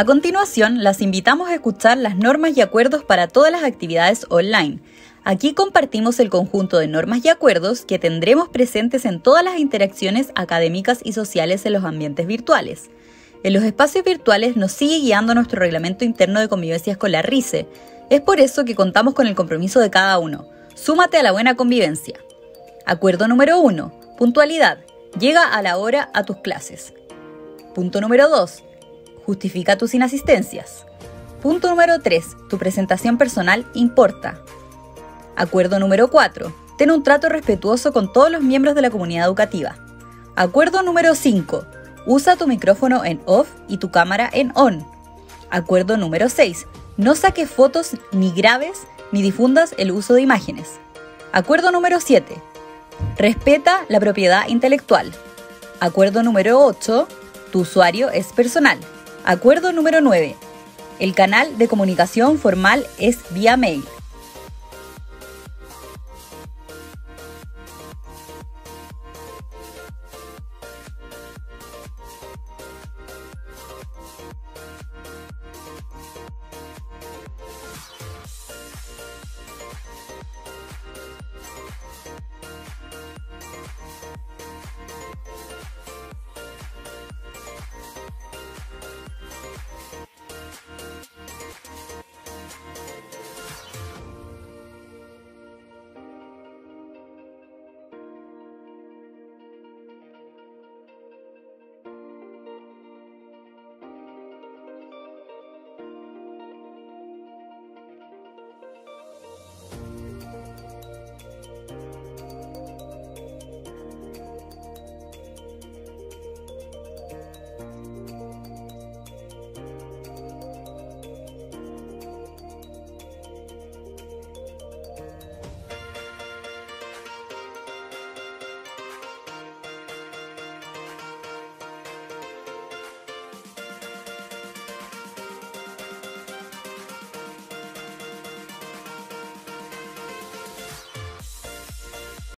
A continuación, las invitamos a escuchar las normas y acuerdos para todas las actividades online. Aquí compartimos el conjunto de normas y acuerdos que tendremos presentes en todas las interacciones académicas y sociales en los ambientes virtuales. En los espacios virtuales nos sigue guiando nuestro reglamento interno de convivencia escolar RICE. Es por eso que contamos con el compromiso de cada uno. Súmate a la buena convivencia. Acuerdo número 1. Puntualidad. Llega a la hora a tus clases. Punto número 2. Justifica tus inasistencias. Punto número 3. Tu presentación personal importa. Acuerdo número 4. Ten un trato respetuoso con todos los miembros de la comunidad educativa. Acuerdo número 5. Usa tu micrófono en off y tu cámara en on. Acuerdo número 6. No saques fotos ni graves ni difundas el uso de imágenes. Acuerdo número 7. Respeta la propiedad intelectual. Acuerdo número 8. Tu usuario es personal. Acuerdo número 9. El canal de comunicación formal es vía mail.